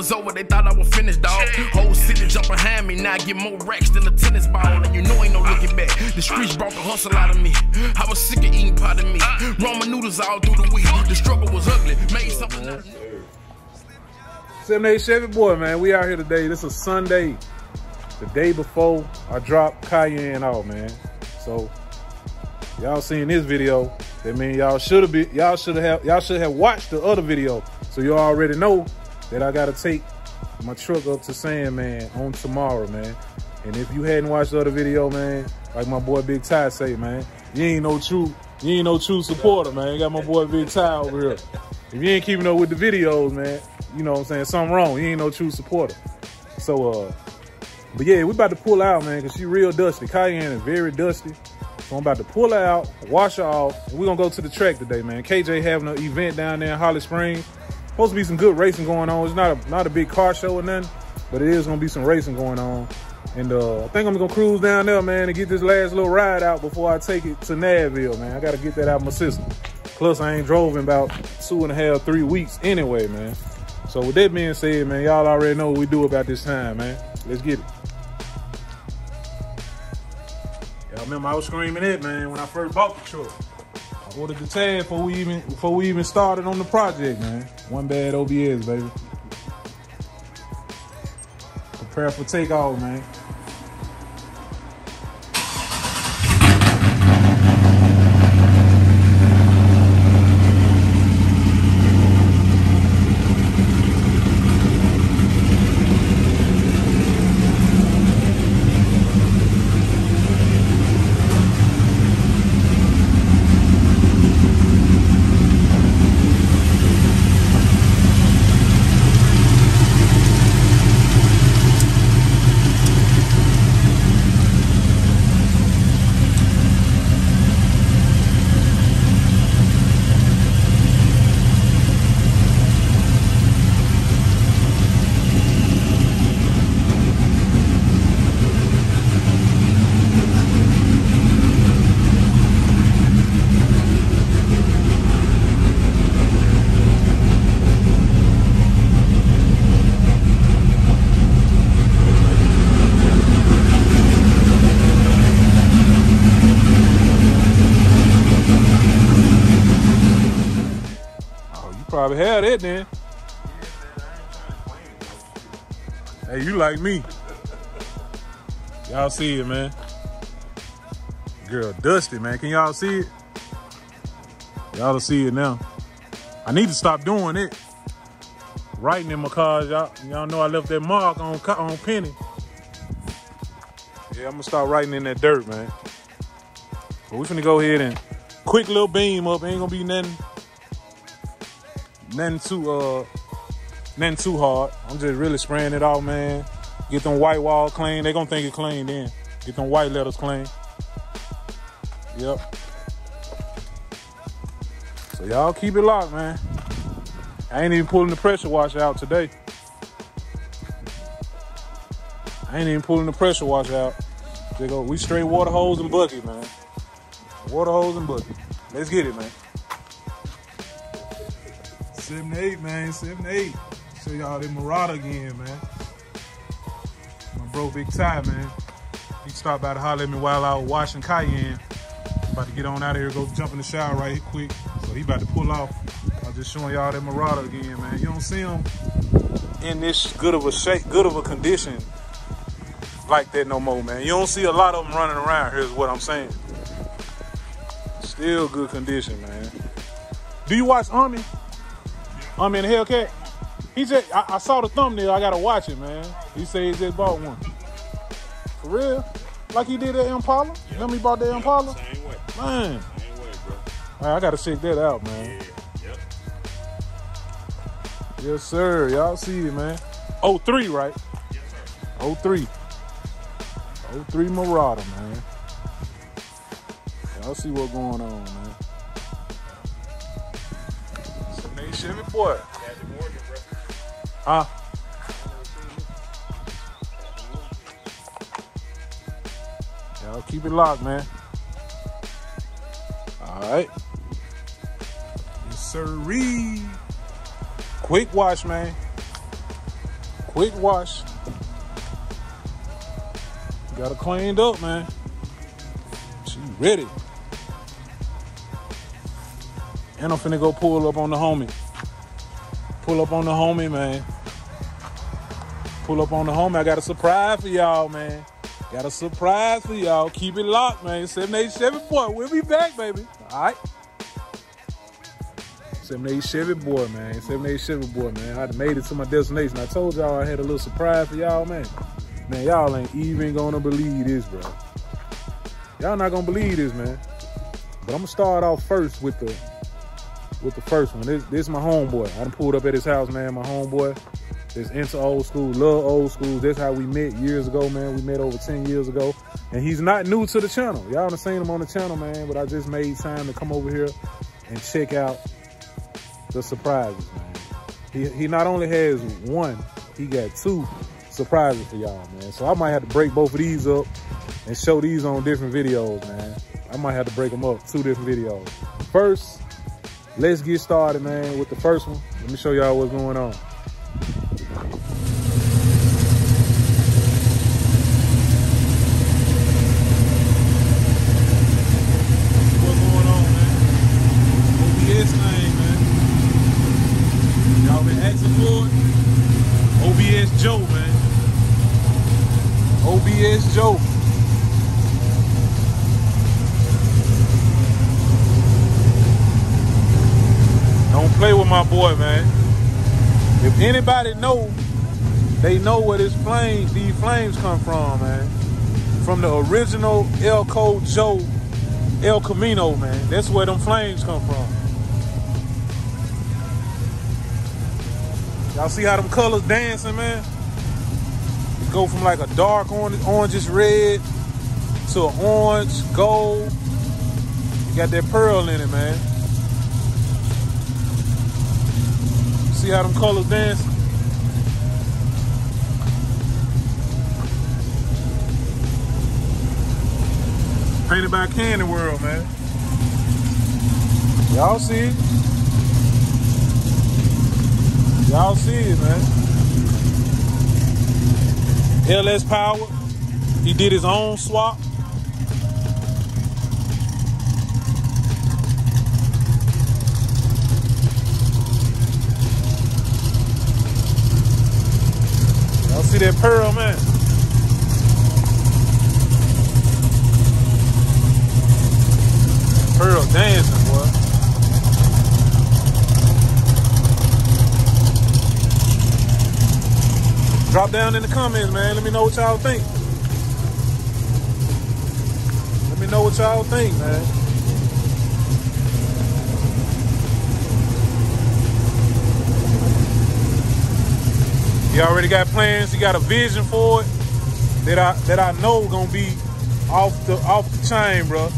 was over, they thought I was finished, dog. Whole city jump behind me, now I get more racks than a tennis ball. And you know ain't no looking back. The streets brought the hustle out of me. I was sick of eating pot of me. Ramen noodles all through the week. The struggle was ugly. Made something out of me. 78 Chevy boy, man. We out here today. This is Sunday, the day before I drop Cayenne out, man. So y'all seen this video. That mean y'all should have been y'all should have y'all should have watched the other video. So you already know that I gotta take my truck up to Sandman on tomorrow, man. And if you hadn't watched the other video, man, like my boy Big Ty say, man, you ain't no true, you ain't no true supporter, man. You got my boy Big Ty over here. If you ain't keeping up with the videos, man, you know what I'm saying, something wrong. You ain't no true supporter. So, uh, but yeah, we about to pull out, man, because she real dusty. Cayenne is very dusty. So I'm about to pull her out, wash her off, and we're gonna go to the track today, man. KJ having an event down there in Holly Springs. Supposed to be some good racing going on. It's not a not a big car show or nothing, but it is gonna be some racing going on. And uh, I think I'm gonna cruise down there, man, and get this last little ride out before I take it to Nashville, man. I gotta get that out of my system. Plus, I ain't drove in about two and a half, three weeks anyway, man. So with that being said, man, y'all already know what we do about this time, man. Let's get it. Y'all remember I was screaming it, man, when I first bought the truck. Ordered the tag before we even before we even started on the project, man. One bad OBS, baby. Prepare for takeoff, man. Had it then. Hey, you like me. Y'all see it, man. Girl, dusty, man. Can y'all see it? Y'all see it now. I need to stop doing it. Writing in my cars, y'all, y'all know I left that mark on on Penny. Yeah, I'm gonna start writing in that dirt, man. But we finna go ahead and quick little beam up. Ain't gonna be nothing nothing too uh nothing too hard. I'm just really spraying it out, man. Get them white walls clean. They gonna think it clean then. Get them white letters clean. Yep. So y'all keep it locked, man. I ain't even pulling the pressure washer out today. I ain't even pulling the pressure washer out. They go, we straight water hose and bucket, man. Water hose and bucket. Let's get it, man. Seven eight, man. Seven eight. Show y'all that Marauder again, man. My bro Big Ty, man. He stopped by to holler at me while I was washing Cayenne. About to get on out of here, go jump in the shower right quick. So he about to pull off. I'm just showing y'all that Marauder again, man. You don't see him in this good of a shape, good of a condition like that no more, man. You don't see a lot of them running around here is what I'm saying. Still good condition, man. Do you watch Army? And the Hellcat? He just, I, I saw the thumbnail, I gotta watch it, man. He said he just bought one. For real? Like he did at Impala? Remember he bought the Impala? Same way. Man, Same way, bro. Right, I gotta check that out, man. Yeah. Yep. Yes, sir. Y'all see it, man. 03, right? Yes, sir. 03. 03 Marauder, man. Y'all see what's going on, man. Chevy boy. Bro. Huh? Y'all keep it locked, man. All right. Yes, sirree. Quick wash, man. Quick wash. Got her cleaned up, man. She ready. And I'm finna go pull up on the homie. Pull up on the homie, man. Pull up on the homie. I got a surprise for y'all, man. Got a surprise for y'all. Keep it locked, man. 787 boy. We'll be back, baby. All right. 787 boy, man. 787 boy, man. I made it to my destination. I told y'all I had a little surprise for y'all, man. Man, y'all ain't even gonna believe this, bro. Y'all not gonna believe this, man. But I'm gonna start off first with the with the first one. This this is my homeboy. I done pulled up at his house, man. My homeboy is into old school, love old school. That's how we met years ago, man. We met over 10 years ago. And he's not new to the channel. Y'all done seen him on the channel, man. But I just made time to come over here and check out the surprises, man. He, he not only has one, he got two surprises for y'all, man. So I might have to break both of these up and show these on different videos, man. I might have to break them up, two different videos. First, let's get started, man, with the first one. Let me show y'all what's going on. What's going on, man? OBS thing, man. Y'all been asking for it? OBS Joe, man. OBS Joe. Don't play with my boy, man. If anybody know, they know where this flames, these flames come from, man. From the original Elco Joe, El Camino, man. That's where them flames come from. Y'all see how them colors dancing, man? It go from like a dark orange, orangish red to an orange, gold. You got that pearl in it, man. See how them colors dance? Painted by Kandyworld, man. Y'all see it? Y'all see it, man. LS Power. He did his own swap. Y'all see that pearl, man? Pearl dancing, boy. Drop down in the comments, man. Let me know what y'all think. Let me know what y'all think, man. You already got plans. You got a vision for it that I that I know gonna be off the off the chain, bro.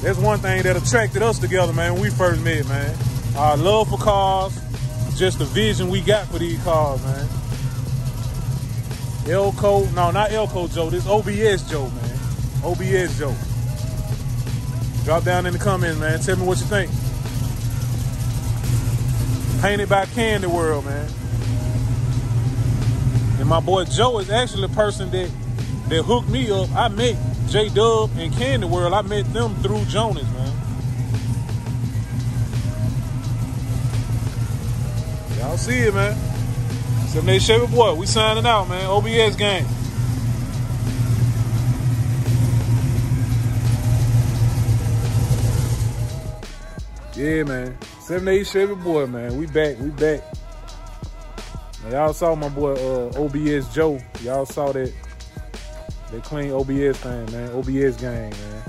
That's one thing that attracted us together, man. When we first met, man. Our love for cars, just the vision we got for these cars, man. Elco, no, not Elco Joe. This OBS Joe, man. OBS Joe. Drop down in the comments, man. Tell me what you think. Painted by Kandyworld, man. My boy Joe is actually the person that that hooked me up. I met J Dub and Kandyworld. I met them through Jonas, man. Y'all see it, man. Seven Eight Chevy boy, we signing out, man. OBS game. Yeah, man. Seven Eight Chevy boy, man. We back. We back. Y'all saw my boy uh, OBS Joe. Y'all saw that that clean OBS thing, man. OBS game, man.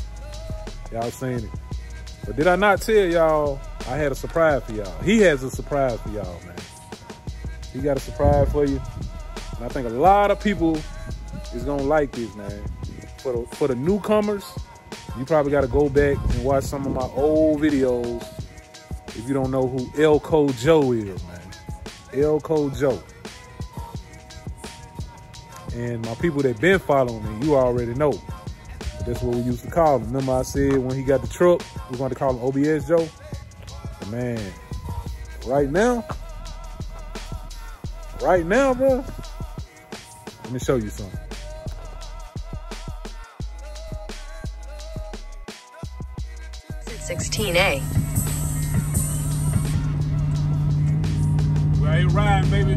Y'all seen it. But did I not tell y'all I had a surprise for y'all? He has a surprise for y'all, man. He got a surprise for you. And I think a lot of people is gonna like this, man. For the for the newcomers, you probably gotta go back and watch some of my old videos if you don't know who Elco Joe is, man. Elco Joe. And my people that been following me, you already know. That's what we used to call him. Remember I said when he got the truck, we wanted to call him OBS Joe? But man, right now, right now, bro, Let me show you something. 16A. We ain't baby.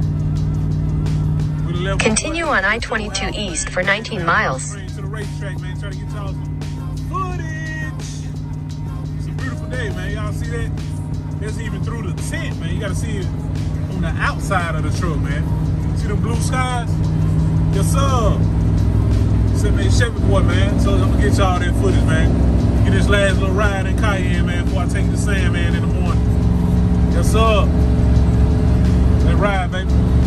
We done left- Continue on I-22 East for 19 miles. To the racetrack, man. Try to get y'all some footage. It's a beautiful day, man. Y'all see that? That's even through the tent, man. You gotta see it on the outside of the truck, man. See the blue skies? Yes, sir. Send me a Chevy boy, man. So I'm gonna get y'all that footage, man. Get this last little ride in Cayenne, man, before I take the Sandman in the morning. Yes, sir. Let's ride, baby.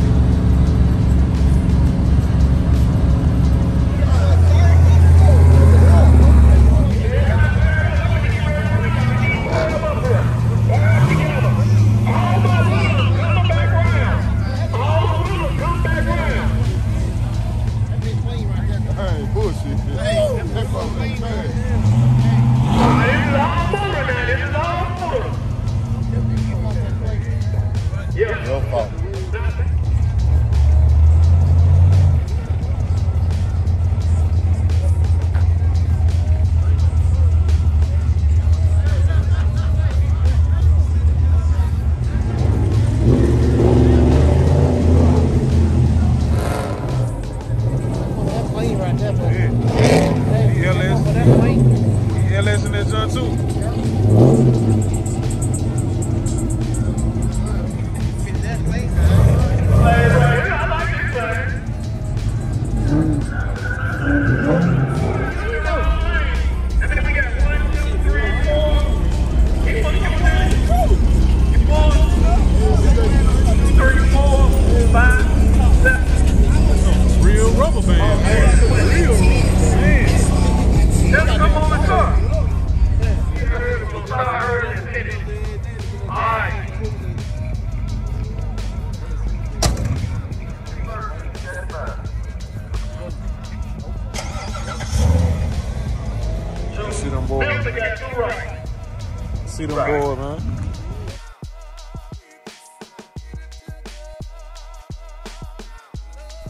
See them boys, man.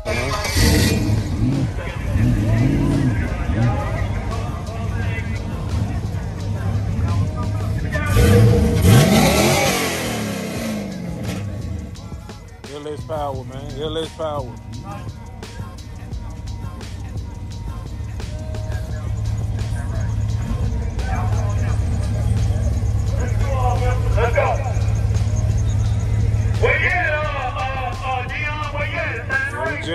Uh-huh. LS Power, man. LS Power.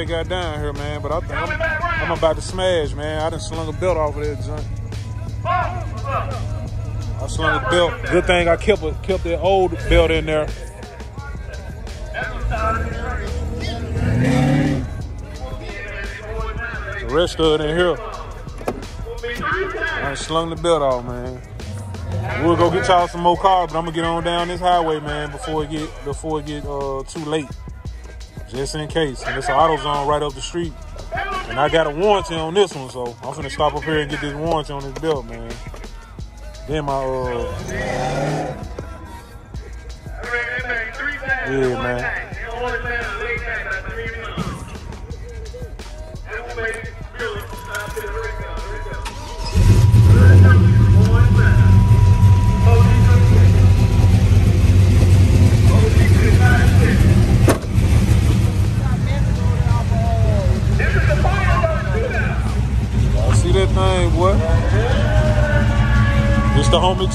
Just got down here, man, but I think I'm, I'm about to smash, man. I done slung a belt off of that joint. I slung a belt. Good thing I kept a, kept that old belt in there. The rest of it in here. I done slung the belt off, man. We'll go get y'all some more cars, but I'm gonna get on down this highway, man, before it get before it get uh, too late. Just in case. And it's an AutoZone right up the street. And I got a warranty on this one, so I'm finna stop up here and get this warranty on this belt, man. Then my uh Yeah, man.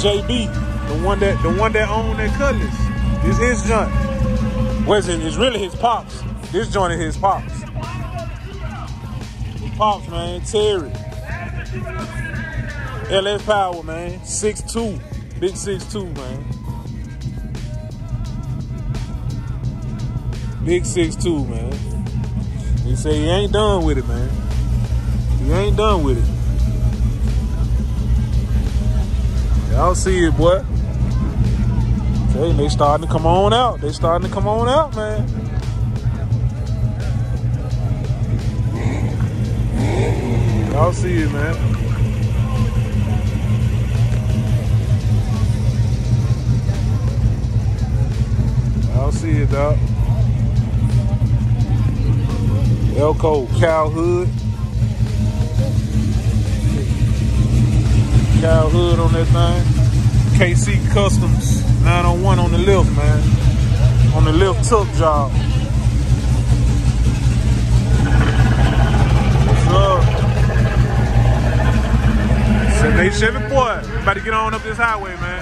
JB, the one that the one that owned that cutlass. This his joint. Where's it? It's really his pops. This joint is his pops. His pops, man, Terry. LS Power, man. 6'2. Big 6'2, man. Big 6'2, man. He say he ain't done with it, man. He ain't done with it. Y'all see it, boy. Hey, they starting to come on out. They starting to come on out, man. Y'all see it, man. Y'all see it, dog. Elco Cowl Hood. Cowl Hood on that thing. KC Customs 901 on the lift, man. On the lift tuck job. What's up? 787 boy. About to get on up this highway, man.